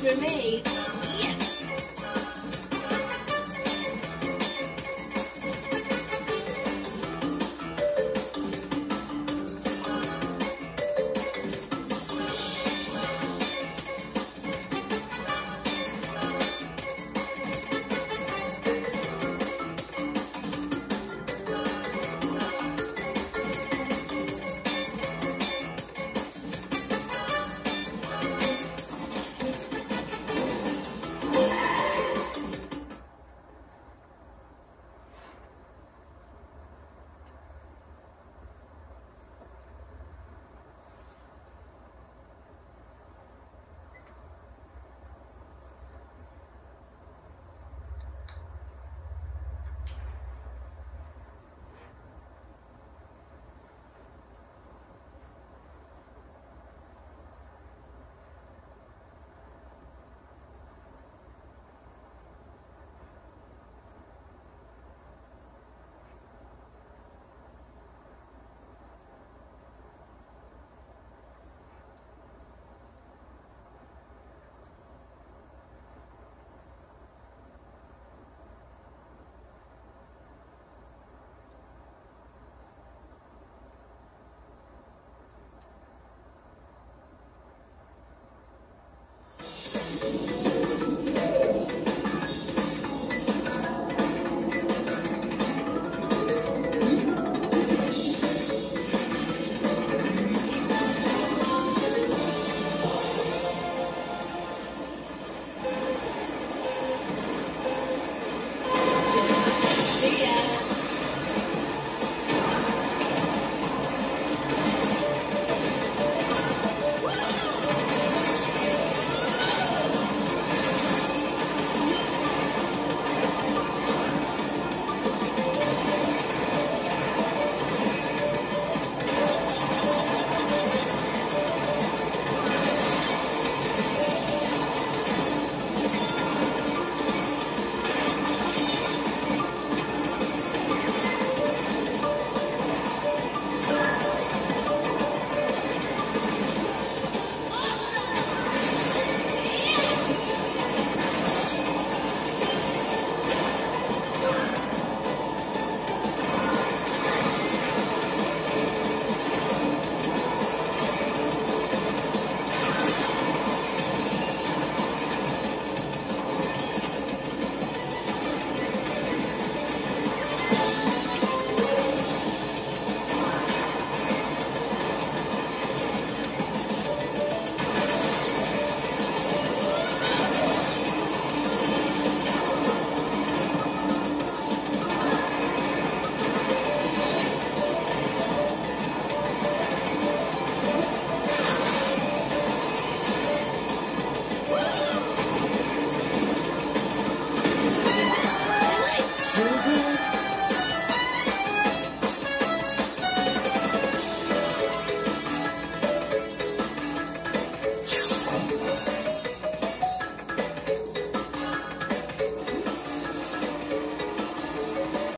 for me. Yes!